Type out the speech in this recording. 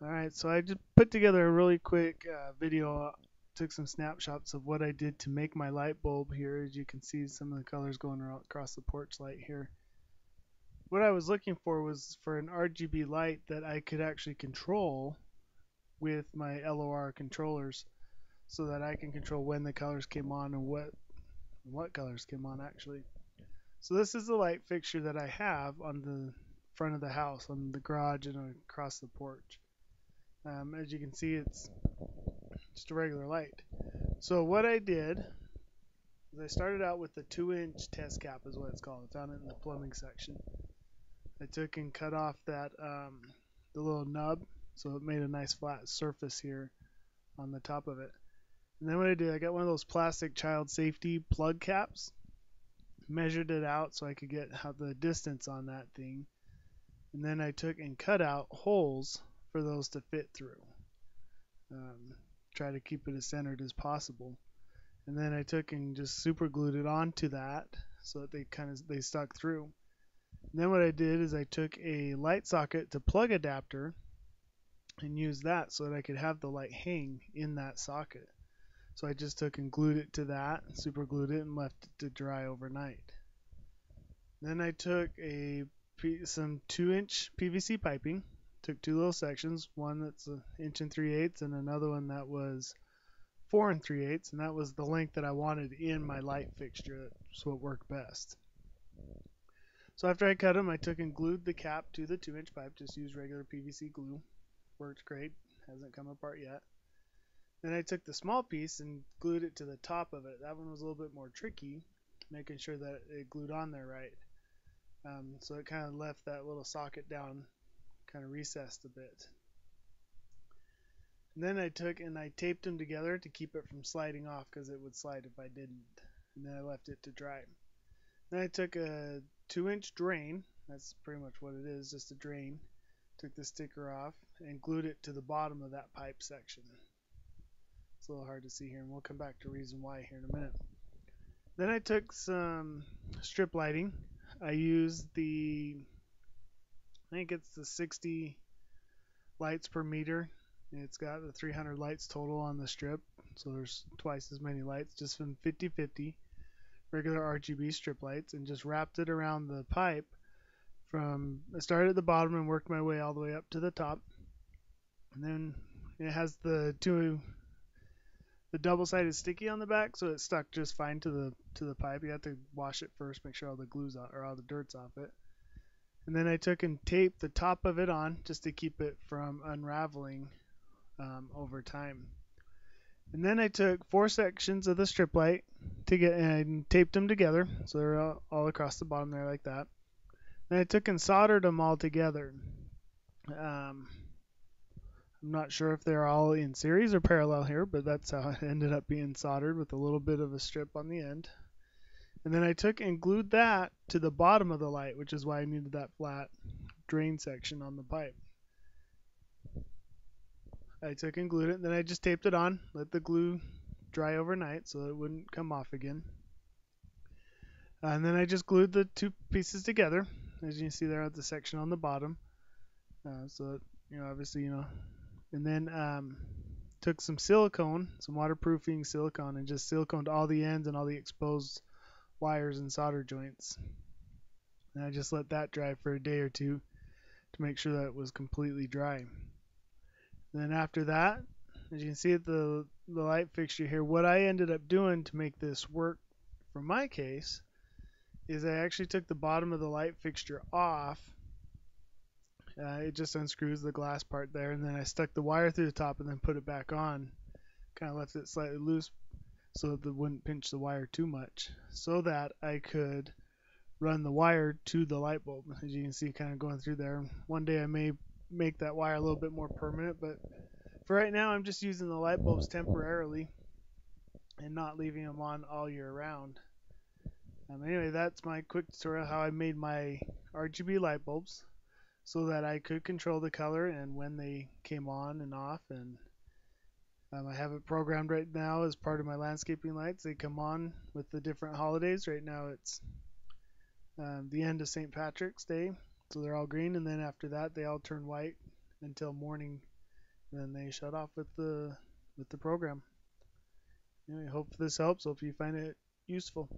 Alright, so I just put together a really quick uh, video, took some snapshots of what I did to make my light bulb here. As you can see some of the colors going across the porch light here. What I was looking for was for an RGB light that I could actually control with my LOR controllers so that I can control when the colors came on and what what colors came on actually. So this is the light fixture that I have on the front of the house, on the garage and across the porch. Um, as you can see, it's just a regular light. So what I did is I started out with the 2-inch test cap is what it's called. I found it in the plumbing section. I took and cut off that um, the little nub so it made a nice flat surface here on the top of it. And then what I did, I got one of those plastic child safety plug caps, measured it out so I could get the distance on that thing, and then I took and cut out holes for those to fit through. Um, try to keep it as centered as possible. And then I took and just super glued it onto that so that they kind of they stuck through. And then what I did is I took a light socket to plug adapter and used that so that I could have the light hang in that socket. So I just took and glued it to that, super glued it, and left it to dry overnight. Then I took a some 2 inch PVC piping took two little sections, one that's an inch and three eighths and another one that was four and three eighths, and that was the length that I wanted in my light fixture. That's what worked best. So after I cut them, I took and glued the cap to the two inch pipe, just used regular PVC glue. Worked great, hasn't come apart yet. Then I took the small piece and glued it to the top of it. That one was a little bit more tricky, making sure that it glued on there right. Um, so it kind of left that little socket down kind of recessed a bit. And then I took and I taped them together to keep it from sliding off because it would slide if I didn't. And then I left it to dry. Then I took a 2 inch drain, that's pretty much what it is, just a drain. Took the sticker off and glued it to the bottom of that pipe section. It's a little hard to see here and we'll come back to reason why here in a minute. Then I took some strip lighting. I used the I think it's the 60 lights per meter. It's got the 300 lights total on the strip, so there's twice as many lights, just from 50-50 regular RGB strip lights, and just wrapped it around the pipe. From I started at the bottom and worked my way all the way up to the top, and then it has the two the double-sided sticky on the back, so it stuck just fine to the to the pipe. You have to wash it first, make sure all the glue's off or all the dirt's off it. And then I took and taped the top of it on just to keep it from unraveling um, over time. And then I took four sections of the strip light to get and taped them together, so they're all, all across the bottom there like that. Then I took and soldered them all together. Um, I'm not sure if they're all in series or parallel here, but that's how it ended up being soldered with a little bit of a strip on the end. And then I took and glued that to the bottom of the light, which is why I needed that flat drain section on the pipe. I took and glued it, and then I just taped it on, let the glue dry overnight so it wouldn't come off again. And then I just glued the two pieces together, as you can see there at the section on the bottom. Uh, so, you know, obviously, you know, and then um, took some silicone, some waterproofing silicone, and just siliconed all the ends and all the exposed wires and solder joints. And I just let that dry for a day or two to make sure that it was completely dry. Then after that, as you can see at the, the light fixture here, what I ended up doing to make this work for my case is I actually took the bottom of the light fixture off. Uh, it just unscrews the glass part there, and then I stuck the wire through the top and then put it back on. Kind of left it slightly loose so that it wouldn't pinch the wire too much so that I could run the wire to the light bulb as you can see kind of going through there. One day I may make that wire a little bit more permanent but for right now I'm just using the light bulbs temporarily and not leaving them on all year round. Um, anyway that's my quick tutorial how I made my RGB light bulbs so that I could control the color and when they came on and off and um, I have it programmed right now as part of my landscaping lights. They come on with the different holidays. Right now it's um, the end of St. Patrick's Day, so they're all green, and then after that they all turn white until morning then they shut off with the with the program. Anyway, hope this helps. Hope you find it useful.